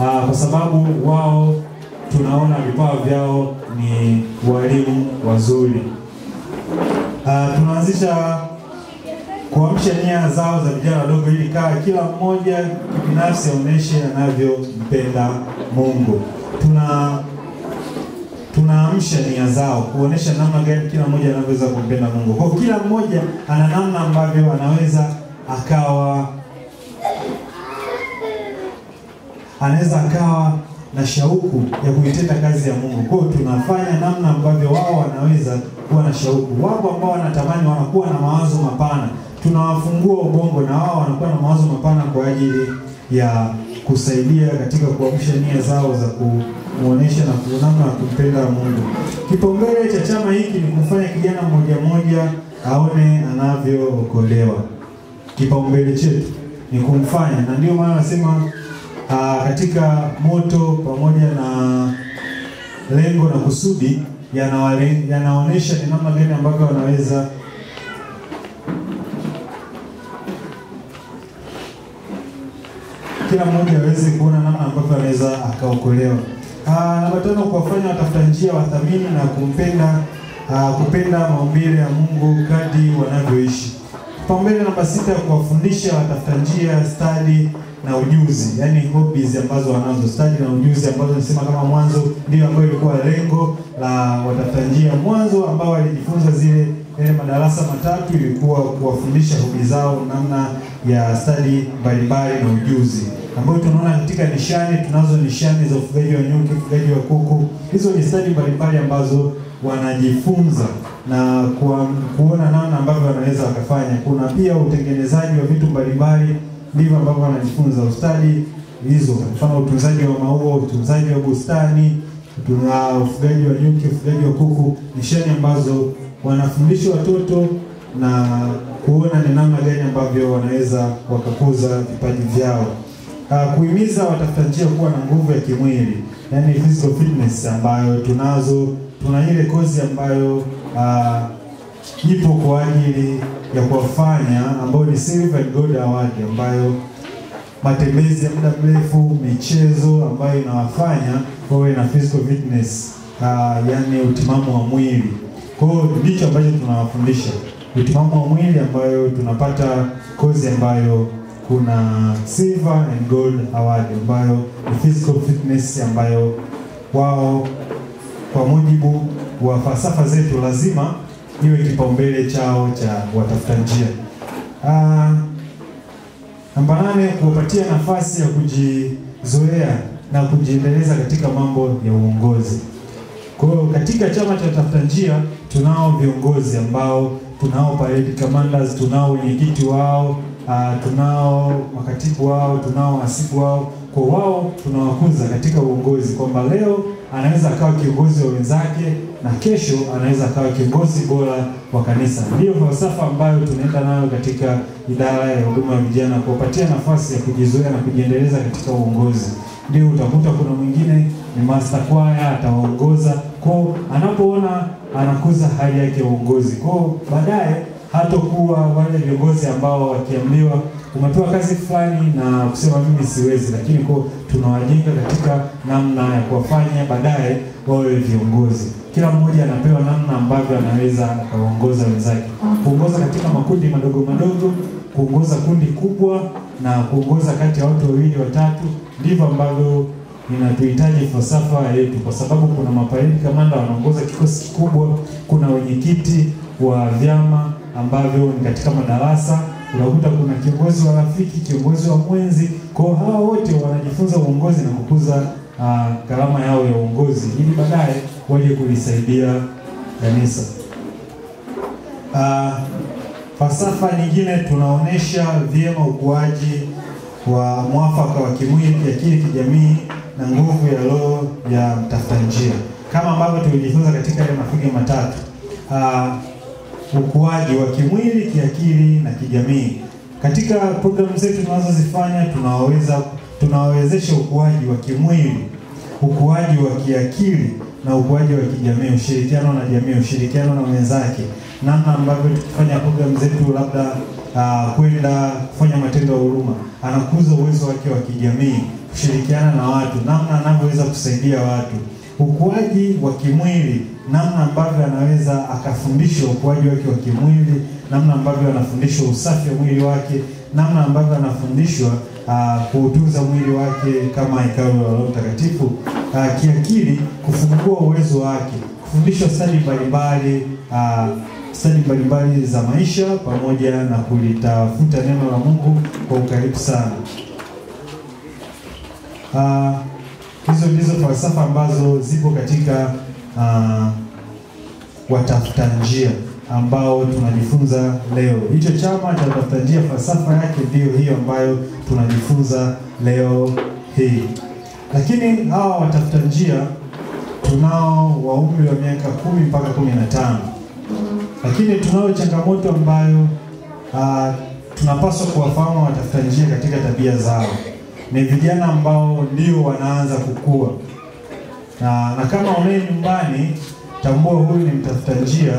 Aa, kwa sababu wao tunaona vipawa vyao ni walimu wazuri. Aa, tunaanzisha kuamsha nia zao za vijana wadogo ili kaa kila mmoja kibinafsi aoneshe anavyompenda Mungu. Tuna tunaamsha nia zao kuonesha namna gani kila mmoja anavyoweza kumpenda Mungu. Kwa kila mmoja ana namna ambavyo anaweza akawa anaweza akawa na shauku ya kuitenda kazi ya Mungu. Kwa hiyo tunafanya namna ambavyo wao wanaweza kuwa na shauku. Wapo ambao wanatamani, wanakuwa na mawazo mapana, tunawafungua ubongo na wao wanakuwa na mawazo mapana kwa ajili ya kusaidia katika kuamsha nia zao za kumwonyesha na kunama na kumpenda Mungu. Kipaumbele cha chama hiki ni kumfanya kijana mmoja mmoja aone anavyookolewa. Kipaumbele chetu ni kumfanya, na ndio maana nasema Aa, katika moto pamoja na lengo na kusudi yanaonyesha ni namna gani ambavyo wanaweza kila mmoja aweze kuona namna ambavyo anaweza akaokolewa. Namba tano, kuwafanya watafuta njia wathamini na kumpenda aa, kupenda maumbile ya Mungu kadi wanavyoishi. Kipaumbele namba sita, kuwafundisha watafuta njia stadi na ujuzi, yani hobbies ambazo wanazo, stadi na ujuzi ambazo nisema kama mwanzo ndio ambayo ilikuwa lengo la watafuta njia mwanzo, ambao walijifunza zile yale madarasa matatu, ilikuwa kuwafundisha hobi zao, namna ya stadi mbalimbali na ujuzi, ambayo tunaona katika nishani. Tunazo nishani za ufugaji wa nyuki, ufugaji wa kuku. Hizo ni stadi mbalimbali ambazo wanajifunza na kuwa, kuona namna ambavyo wanaweza wakafanya. Kuna pia utengenezaji wa vitu mbalimbali ndivyo ambavyo wanajifunza ustadi hizo, mfano utunzaji wa maua, utunzaji wa bustani, tuna ufugaji wa nyuki, ufugaji wa kuku, nishani ambazo wanafundisha watoto na kuona ni namna gani ambavyo wanaweza wakakuza vipaji vyao. Uh, kuhimiza watafuta njia kuwa na nguvu ya kimwili, yani physical fitness ambayo tunazo tuna ile kozi ambayo uh, ipo kwa ajili ya kuwafanya ambayo ni Silver and Gold Award ambayo matembezi ya muda mrefu, michezo ambayo inawafanya wawe na physical fitness uh, yani utimamu wa mwili. Kwa hiyo ndicho ambacho tunawafundisha utimamu wa mwili, ambayo tunapata kozi ambayo kuna Silver and Gold Award ambayo ni physical fitness ambayo wao kwa mujibu wa falsafa zetu lazima iwe kipaumbele chao cha watafuta njia. Ah, namba nane, kuwapatia nafasi ya kujizoea na kujiendeleza katika mambo ya uongozi. Kwa hiyo katika chama cha watafuta njia tunao viongozi ambao tunao parade commanders, tunao wenyekiti wao, uh, tunao makatibu wao, tunao wasibu wao. Kwa wao tunawakuza katika uongozi kwamba leo anaweza akawa kiongozi wa wenzake na kesho anaweza akawa kiongozi bora wa kanisa. Ndiyo falsafa ambayo tunaenda nayo katika idara ya huduma ya vijana, kuwapatia nafasi ya kujizoea na kujiendeleza katika uongozi. Ndio utakuta kuna mwingine ni master kwaya atawaongoza kwao, anapoona anakuza hali yake ya uongozi kwao, baadaye hatokuwa wale viongozi ambao wakiambiwa umepewa kazi fulani na kusema mimi siwezi, lakini kwa tunawajenga katika namna ya kuwafanya baadaye wawe viongozi. Kila mmoja anapewa namna ambavyo anaweza akaongoza wenzake, kuongoza katika makundi madogo madogo, kuongoza kundi kubwa na kuongoza kati ya watu wawili watatu. Ndivyo ambavyo inatuhitaji falsafa yetu, kwa sababu kuna maparedi kamanda wanaongoza kikosi kikubwa, kuna wenyekiti wa vyama ambavyo ni katika madarasa unakuta kuna kiongozi wa rafiki, kiongozi wa mwenzi. Kwa hawa wote wanajifunza uongozi na kukuza uh, yao ya uongozi ili baadaye waje kulisaidia kanisa. Uh, falsafa nyingine tunaonesha vyema ukuaji wa mwafaka wa kimwili, kiakili, kijamii na nguvu ya roho ya mtafuta njia kama ambavyo tulijifunza katika ile mafunzo matatu uh, ukuaji wa kimwili, kiakili na kijamii. Katika programu zetu tunazozifanya tunawaweza tunawawezesha ukuaji wa kimwili, ukuaji wa kiakili na ukuaji wa kijamii, ushirikiano na jamii, ushirikiano na wenzake, namna ambavyo tukifanya programu zetu labda uh, kwenda kufanya matendo ya huruma, anakuza uwezo wake wa kijamii, kushirikiana na watu, namna anavyoweza kusaidia watu ukuaji wa kimwili, namna ambavyo anaweza akafundishwa ukuaji wake wa kimwili, namna ambavyo anafundishwa usafi wa mwili wake, namna ambavyo anafundishwa uh, kuutunza mwili wake kama hekalu la Roho Mtakatifu. Uh, kiakili, kufungua uwezo wake, kufundishwa stadi mbalimbali uh, stadi mbalimbali za maisha pamoja na kulitafuta neno la Mungu kwa ukaribu sana. Uh, hizo ndizo falsafa ambazo zipo katika uh, watafuta njia ambao tunajifunza leo. Hicho chama cha watafuta njia, falsafa yake ndiyo hiyo ambayo tunajifunza leo hii. Lakini hawa watafuta njia tunao wa umri wa miaka kumi mpaka kumi na tano, lakini tunao changamoto ambayo uh, tunapaswa kuwafahamu watafuta njia katika tabia zao ni vijana ambao ndio wanaanza kukua na, na kama unaye nyumbani, tambua huyu ni mtafuta njia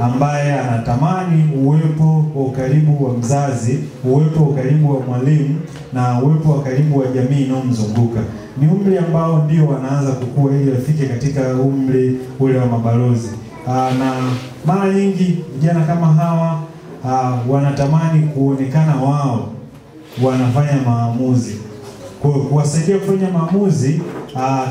ambaye anatamani uwepo wa ukaribu wa mzazi, uwepo wa ukaribu wa mwalimu na uwepo wa karibu wa jamii inayomzunguka. Ni umri ambao ndio wanaanza kukua ili wafike katika umri ule wa mabalozi. Aa, na mara nyingi vijana kama hawa aa, wanatamani kuonekana wao wanafanya maamuzi kuwasaidia kufanya maamuzi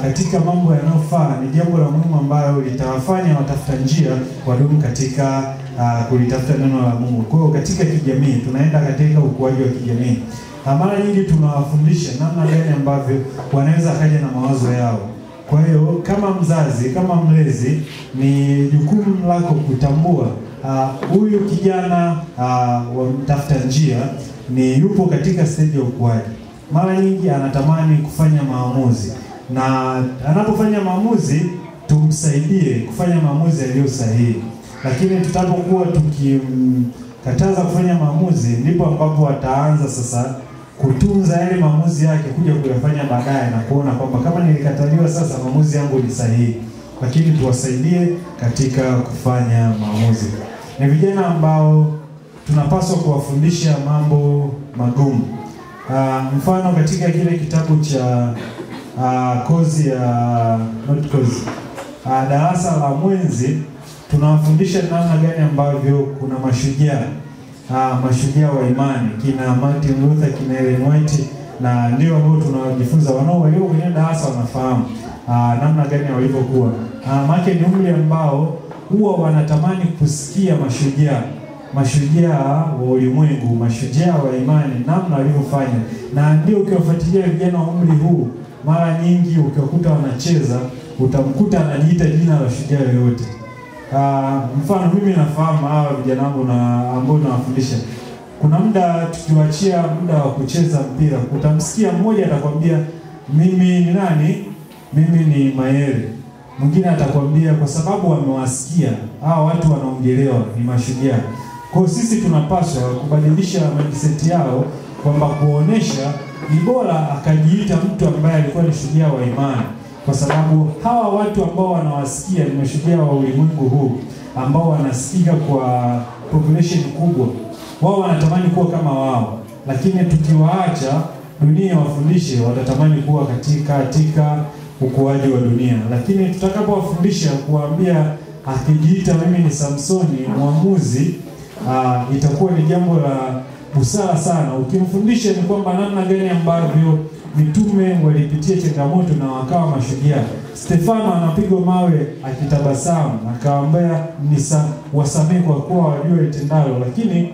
katika mambo yanayofaa ni jambo la muhimu ambalo litawafanya watafuta njia wadumu katika aa, kulitafuta neno la Mungu. Kwa hiyo katika kijamii tunaenda katika ukuaji wa kijamii. Mara nyingi tunawafundisha namna gani ambavyo wanaweza kaja na mawazo yao. Kwa hiyo kama mzazi, kama mlezi, ni jukumu lako kutambua huyu uh, kijana wamtafuta wa mtafuta njia ni yupo katika stage ya ukuaji mara nyingi anatamani kufanya maamuzi, na anapofanya maamuzi tumsaidie kufanya maamuzi yaliyo sahihi. Lakini tutapokuwa tukimkataza kufanya maamuzi, ndipo ambapo ataanza sasa kutunza yale maamuzi yake kuja kuyafanya baadaye na kuona kwamba kama nilikataliwa, sasa maamuzi yangu ni sahihi. lakini tuwasaidie katika kufanya maamuzi. Ni vijana ambao tunapaswa kuwafundisha mambo magumu. Uh, mfano katika kile kitabu cha uh, kozi ya not kozi. Uh, darasa la mwenzi tunawafundisha namna gani ambavyo kuna mashujaa. Uh, mashujaa wa imani kina Martin Luther, kina Ellen White na ndio ambao tunajifunza, wanao walio kwenye darasa wanafahamu uh, namna gani walivyokuwa. Uh, maana ni umri ambao huwa wanatamani kusikia mashujaa mashujaa wa ulimwengu, mashujaa wa imani, namna walivyofanya, na ndio ukiwafuatilia vijana wa umri huu, mara nyingi ukiwakuta wanacheza, utamkuta anajiita jina la shujaa yoyote. Uh, mfano mimi nafahamu hawa vijana wangu na ambao nawafundisha, kuna muda tukiwachia muda wa kucheza mpira, utamsikia mmoja atakwambia mimi ni nani, mimi ni Mayele mwingine atakwambia kwa sababu wamewasikia hawa watu wanaongelewa ni mashujaa. Kwa sisi tunapaswa kubadilisha mindset yao kwamba kuonesha ni bora akajiita mtu ambaye alikuwa ni shujaa wa imani, kwa sababu hawa watu ambao wanawasikia ni mashujaa wa ulimwengu huu ambao wanasikika kwa population kubwa, wao wanatamani kuwa kama wao, lakini tukiwaacha dunia wafundishe, watatamani kuwa katika katika ukuaji wa dunia, lakini tutakapowafundisha kuwaambia, akijiita mimi ni Samsoni mwamuzi, uh, itakuwa ni jambo la busara sana. Ukimfundisha ni kwamba namna gani ambavyo mitume walipitia changamoto na wakawa mashujaa. Stefano anapigwa mawe akitabasamu, akawaambia wasamehe kwa kuwa wajua itendalo, lakini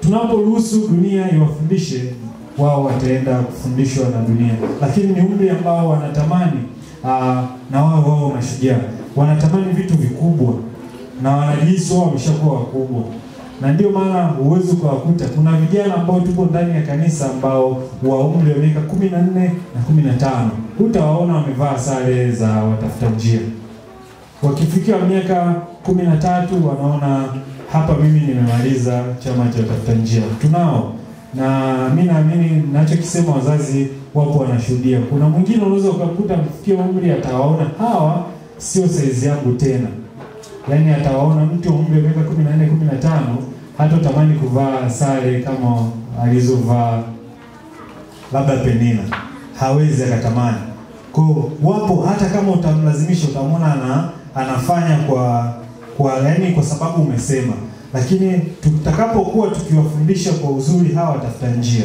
tunaporuhusu dunia iwafundishe wao wataenda kufundishwa na dunia, lakini ni umri ambao wanatamani aa, na wao wao mashujaa, wanatamani vitu vikubwa na wanajihisi wao wameshakuwa wakubwa, na ndio maana huwezi ukawakuta. Kuna vijana ambao tupo ndani ya kanisa ambao wa umri wa miaka kumi na nne na kumi na tano hutawaona wamevaa sare za watafuta njia. Wakifikia miaka kumi na tatu wanaona hapa, mimi nimemaliza chama cha watafuta njia. Tunao na mi naamini ninachokisema, wazazi wapo wanashuhudia. Kuna mwingine unaweza ukakuta mfikia umri atawaona hawa sio saizi yangu tena, yaani atawaona mtu umri wa miaka kumi na nne kumi na tano hata utamani kuvaa sare kama alizovaa labda Penina, hawezi akatamani. Kwa wapo, hata kama utamlazimisha utamwona ana, anafanya kwa kwa yani kwa sababu umesema. Lakini tutakapokuwa tukiwafundisha kwa uzuri hawa watafuta njia,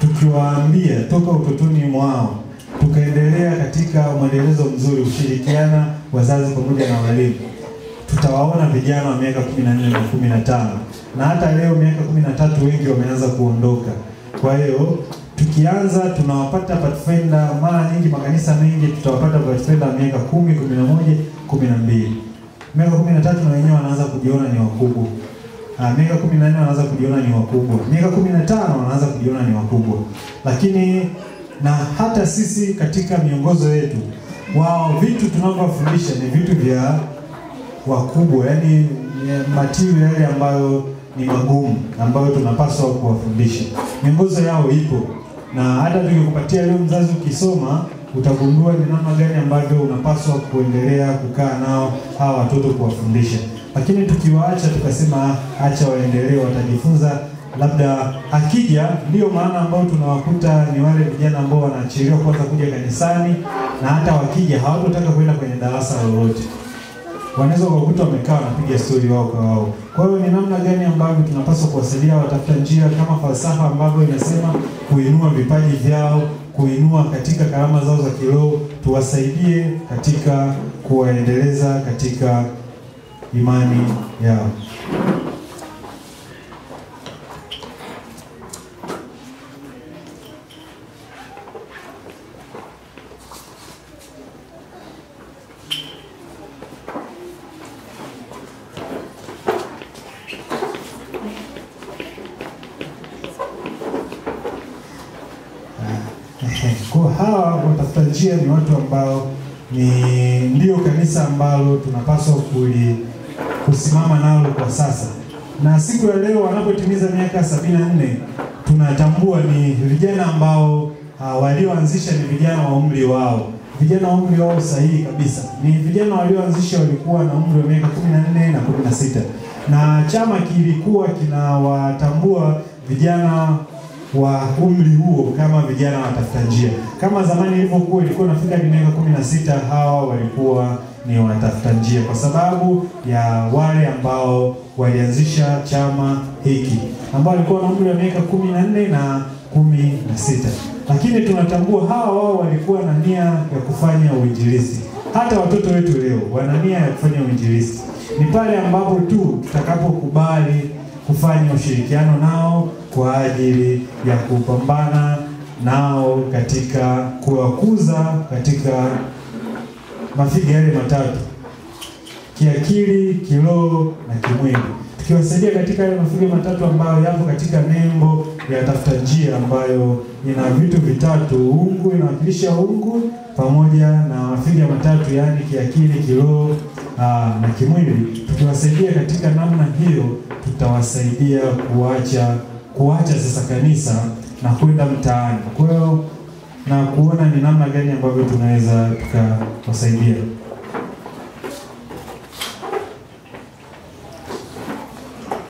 tukiwaambia toka utotoni mwao, tukaendelea katika mwendelezo mzuri, ushirikiana wazazi pamoja na walimu, tutawaona vijana wa miaka kumi na 15 na hata leo miaka kumi na tatu wengi wameanza kuondoka. Kwa hiyo tukianza tunawapata Pathfinder, mara nyingi makanisa mengi tutawapata Pathfinder miaka kumi, kumi na moja, kumi na mbili miaka kumi na tatu na wenyewe wanaanza kujiona ni wakubwa. Ah, miaka kumi na nne wanaanza kujiona ni wakubwa, miaka kumi na tano wanaanza kujiona ni wakubwa. Lakini na hata sisi katika miongozo yetu, wao vitu tunavyofundisha ni vitu vya wakubwa, yani material yale ambayo ni magumu, ambayo tunapaswa kuwafundisha. Miongozo yao ipo, na hata tukikupatia leo mzazi, ukisoma utagundua ni namna gani ambavyo unapaswa kuendelea kukaa nao hawa watoto kuwafundisha. Lakini tukiwaacha tukasema acha waendelee, watajifunza labda akija. Ndiyo maana ambao tunawakuta ni wale vijana ambao wanaachiliwa kwanza kuja kanisani, na hata wakija hawatotaka kwenda kwenye darasa lolote. Wanaweza kukuta wamekaa wanapiga stori wao kwa wao. Kwa hiyo ni namna gani ambavyo tunapaswa kuwasaidia watafuta njia, kama falsafa ambavyo inasema kuinua vipaji vyao kuinua katika karama zao za kiroho, tuwasaidie katika kuwaendeleza katika imani yao. Kwa hawa watafuta njia ni watu ambao ndio kanisa ambalo tunapaswa kusimama nalo kwa sasa, na siku ya leo wanapotimiza miaka sabini na nne tunatambua ni vijana ambao uh, walioanzisha ni vijana wa umri wao, vijana wa umri wao sahihi kabisa. Ni vijana walioanzisha walikuwa na umri wa miaka 14 na 16, na chama kilikuwa kinawatambua vijana wa umri huo kama vijana watafuta njia. Kama zamani ilivyokuwa, ilikuwa nafika hadi miaka 16, hawa walikuwa ni wanatafuta njia, kwa sababu ya wale ambao walianzisha chama hiki ambao walikuwa na umri wa miaka 14 na kumi na sita, lakini tunatambua hawa wao walikuwa na nia ya kufanya uinjilisti. Hata watoto wetu leo wana nia ya kufanya uinjilisti. Ni pale ambapo tu tutakapokubali kufanya ushirikiano nao kwa ajili ya kupambana nao katika kuwakuza katika mafiga yale matatu: kiakili, kiroho na kimwili tukiwasaidia katika yale mafiga matatu ambayo yapo katika nembo ya tafuta njia ambayo ina vitu vitatu: ungu inawakilisha ungu pamoja na mafiga matatu, yaani kiakili, kiroho na kimwili. Tukiwasaidia katika namna hiyo, tutawasaidia kuacha kuacha sasa kanisa na kwenda mtaani. Kwa hiyo na kuona ni namna gani ambavyo tunaweza tukawasaidia.